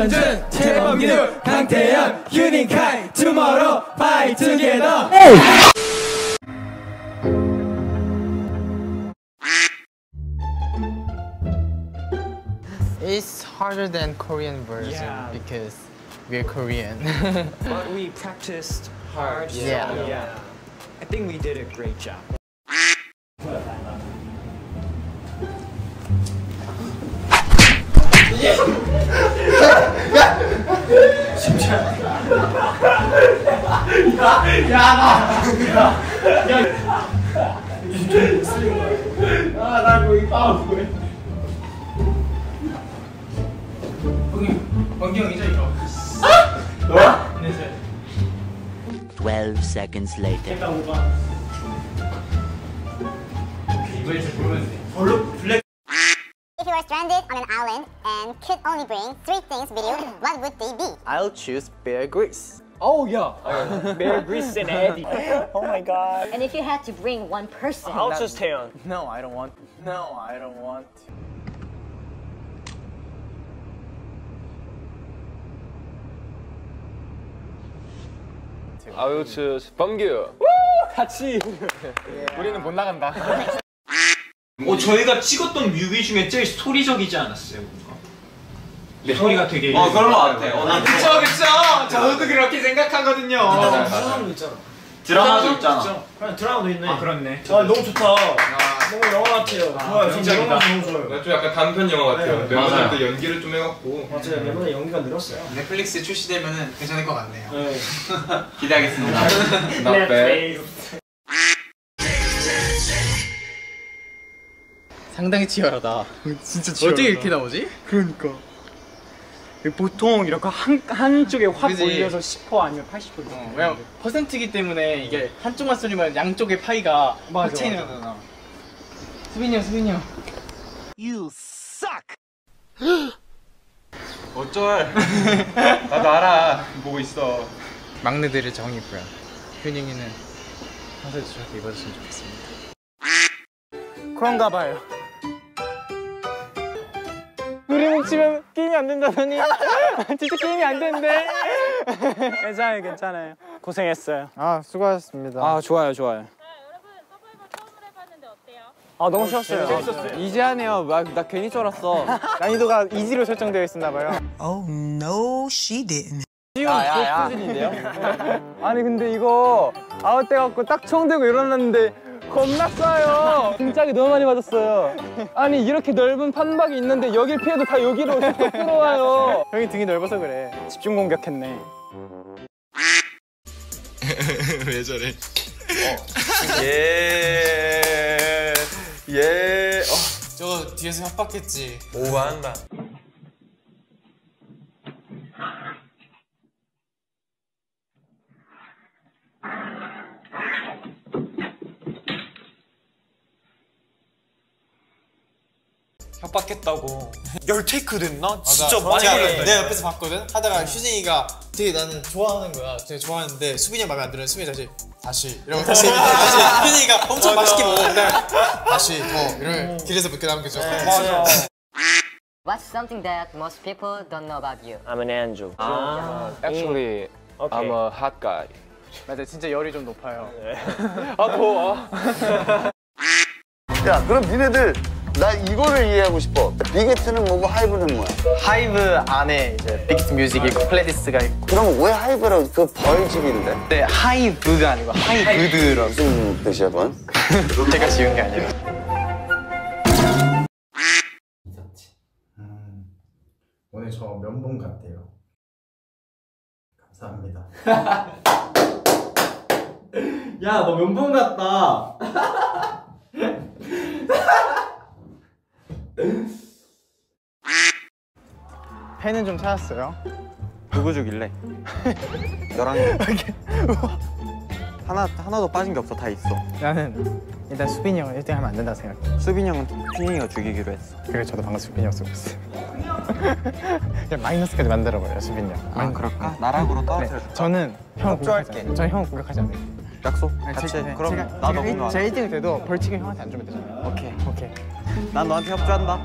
김현준, 최범규, 강태현, 휴닝카이, 투모로우, 파이 투게더. It's harder than Korean version Yeah. because we're Korean. But we practiced hard. so, Yeah. yeah. I think we did a great job. Twelve seconds later. If you were stranded on an island and could only bring three things with you, what would they be? I'll choose Bear Grylls. Bear Grylls and Eddie. Oh my god. And if you had to bring one person, I'll just Taeyeon. No, I don't want. No, I don't want. I will choose 범규. 우리는 못 나간다. 어, 저희가 찍었던 뮤비 중에 제일 스토리적이지 않았어요? 뭔가? 스토리가 되게 어 그런 거 같아. 어, 난 그쵸 그쵸 저도 그렇게 생각하거든요 드라마도 있잖아. 그냥 드라마도 있네. 아 그렇네 아, 너무 좋다. 너무 영화 같아요. 좋아요. 전 진짜이다. 영화 너무 좋아요. 좀 약간 단편 영화 같아요. 네, 멤버들도 맞아요. 연기를 좀 해갖고. 맞아요. 멤버들 연기가 늘었어요. 넷플릭스 출시되면은 괜찮을 것 같네요. 네. 기대하겠습니다. Not bad. 상당히 치열하다. 진짜 치열하다. 어떻게 이렇게 나오지? 그러니까. 보통 이렇게 한, 한쪽에 확 그지. 올려서 10% 아니면 80% 어, 왜냐 퍼센트기 때문에 이게 한쪽만 쏠리면 양쪽의 파이가 확 차이 나잖아. 수빈이 형, 수빈이 형. 어쩔. 나도 알아. 보고 있어. 막내들의 정이고요. 효닝이는 평소에도 저렇게 입어줬으면 좋겠습니다. 그런가 봐요. 우리 뭉치면 게임이 안 된다더니 진짜 게임이 안 된대. 괜찮아요, 괜찮아요. 고생했어요. 아, 수고하셨습니다. 아, 좋아요, 좋아요. 아, 너무 쉬웠어요. 재밌었어요. 이제 하네요. 나, 나 괜히 쫄았어. 난이도가 이지로 설정되어 있었나 봐요. Oh no, she didn't. 야. 수준인데요? 아니 근데 이거 아웃 돼 갖고 딱 청대고 일어났는데 겁나 싸요. 등짝이 너무 많이 맞았어요. 아니 이렇게 넓은 판박이 있는데 여길 피해도 다 여기로 쏙 들어와요. 형이 등이 넓어서 그래. 집중 공격했네. 왜 저래? 예. 예. 어, 저거 뒤에서 협박했지. 오버한다. 협박했다고 열 테이크 됐나? 진짜 많이 걸렸다. 내가 옆에서 봤거든? 하다가 휴진이가 되게 나는 좋아하는 거야. 되게 좋아하는데 수빈이 마음에 안 들으면 수빈이 다시 다시 이러고 다시 다시 휴진이가 엄청 맛있게 먹어. 근데 다시 어 이러면 길에서 몇 개 남겨줘. 맞아. what's something that most people don't know about you? I'm an angel. Actually, I'm a hot guy. 맞아 진짜 열이 좀 높아요. 야 그럼 니네들 나 이거를 이해하고 싶어 비게트는 뭐고 하이브는 뭐야 하이브 안에 이제 빅트 뮤직이 있고 플레디스가 있고 그럼 왜 하이브라고 그 벌집인데 근데 하이브가 아니고 하이브드라고 무슨 뜻이야 번? 제가 지은 게 아니라 오늘 저 면봉 같대요. 감사합니다. 야, 너 면봉 같다. 펜은 좀 찾았어요. 누구 주길래? 너랑 하나 하나도 빠진 게 없어 다 있어 나는 일단 수빈이 형은 1등 하면 안 된다 생각해. 수빈이 형은 핑이가 죽이기로 했어 그래 저도 방금 수빈이 형 쓰고 있어요. 그냥 마이너스까지 만들어버려요 수빈이 형. 아 그럴까? 나락으로 네, 떨어뜨려 저는 형을 협조할게. 공격하지 않아요. 저는 형을 공격하지 않아요. 약속 아니, 같이 제가- 해 그럼 제가, 나도 제가 1등이 돼도 벌칙은 형한테 안 주면 되잖아요. 오케이 오케이. 난 너한테 협조한다